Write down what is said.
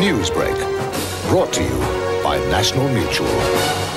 Newsbreak, brought to you by National Mutual.